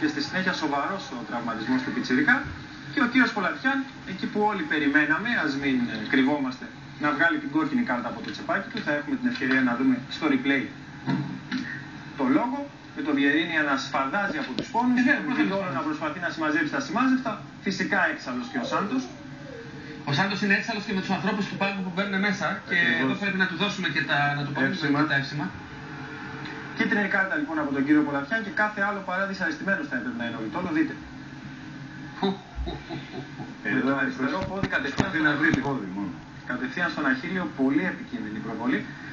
Και στη συνέχεια σοβαρός ο τραυματισμός του Πιτσιρικά και ο κύριο Πολατιάν, εκεί που όλοι περιμέναμε, ας μην ε, κρυβόμαστε, να βγάλει την κόκκινη κάρτα από το τσεπάκι του. Θα έχουμε την ευκαιρία να δούμε στο replay το λόγο. Με το Βιερίνια να σφαδάζει από τους πόνους, το να προσπαθεί να συμμαζέψει τα σημάζευτα. Φυσικά έξαλλος και ο Σάντος. Ο Σάντος είναι έξαλλος και με τους ανθρώπους του πάγκου που μπαίνουν μέσα και εδώ πρέπει να του δώσουμε και τα, να του πούμε τα εύσημα. Κίτρινη κάρτα λοιπόν από τον κύριο Πολαφιάν και κάθε άλλο παρά δυσαρεστημένος θα έπρεπε να είναι ο Το δείτε. Εδώ αριστερό πόδι κατευθείαν, να βρει πόδι μόνο. κατευθείαν στον Αχίλιο, πολύ επικίνδυνη προβολή. Δεν το συζητάμε.